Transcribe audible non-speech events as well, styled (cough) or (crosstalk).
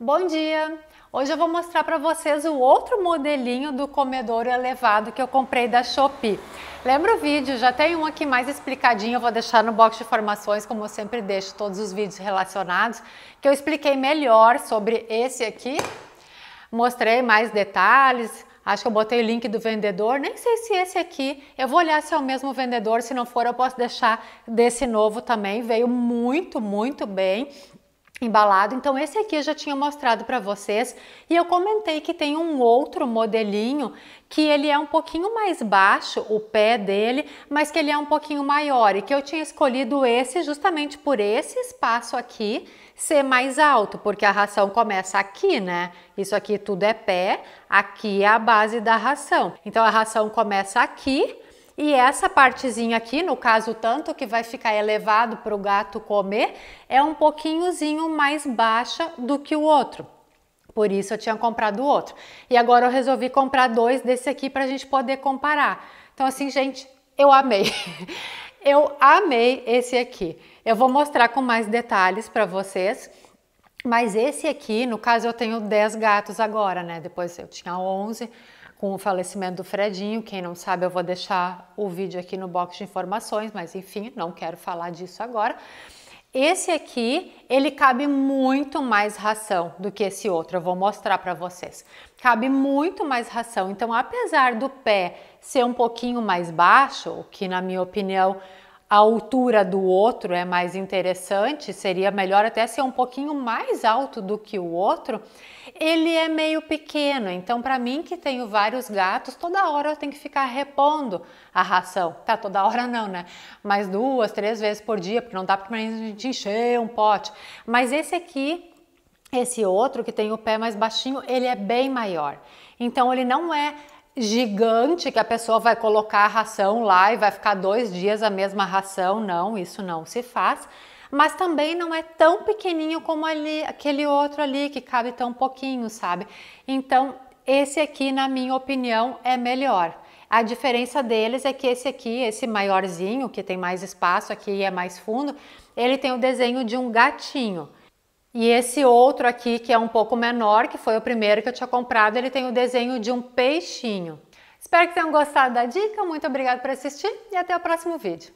Bom dia! Hoje eu vou mostrar para vocês o outro modelinho do comedouro elevado que eu comprei da Shopee. Lembra o vídeo? Já tem um aqui mais explicadinho, eu vou deixar no box de informações, como eu sempre deixo todos os vídeos relacionados, que eu expliquei melhor sobre esse aqui, mostrei mais detalhes, Acho que eu botei o link do vendedor, nem sei se esse aqui, eu vou olhar se é o mesmo vendedor, se não for eu posso deixar desse novo também, veio muito, muito bem embalado. Então esse aqui eu já tinha mostrado para vocês e eu comentei que tem um outro modelinho que ele é um pouquinho mais baixo, o pé dele, mas que ele é um pouquinho maior e que eu tinha escolhido esse justamente por esse espaço aqui ser mais alto, porque a ração começa aqui, né? Isso aqui tudo é pé, aqui é a base da ração. Então a ração começa aqui, e essa partezinha aqui, no caso tanto que vai ficar elevado para o gato comer, é um pouquinhozinho mais baixa do que o outro. Por isso eu tinha comprado o outro. E agora eu resolvi comprar dois desse aqui para a gente poder comparar. Então assim, gente, eu amei. (laughs) eu amei esse aqui. Eu vou mostrar com mais detalhes para vocês. Mas esse aqui, no caso eu tenho 10 gatos agora, né? Depois eu tinha 11 com o falecimento do Fredinho. Quem não sabe, eu vou deixar o vídeo aqui no box de informações, mas enfim, não quero falar disso agora. Esse aqui, ele cabe muito mais ração do que esse outro, eu vou mostrar para vocês. Cabe muito mais ração, então apesar do pé ser um pouquinho mais baixo, o que na minha opinião a altura do outro é mais interessante, seria melhor até ser um pouquinho mais alto do que o outro, ele é meio pequeno. Então, para mim que tenho vários gatos, toda hora eu tenho que ficar repondo a ração. Tá, toda hora não, né? Mas duas, três vezes por dia, porque não dá para a gente encher um pote. Mas esse aqui, esse outro que tem o pé mais baixinho, ele é bem maior. Então, ele não é gigante que a pessoa vai colocar a ração lá e vai ficar dois dias a mesma ração. Não, isso não se faz. Mas também não é tão pequenininho como ali, aquele outro ali que cabe tão pouquinho, sabe? Então, esse aqui, na minha opinião, é melhor. A diferença deles é que esse aqui, esse maiorzinho, que tem mais espaço aqui e é mais fundo, ele tem o desenho de um gatinho. E esse outro aqui, que é um pouco menor, que foi o primeiro que eu tinha comprado, ele tem o desenho de um peixinho. Espero que tenham gostado da dica, muito obrigada por assistir e até o próximo vídeo.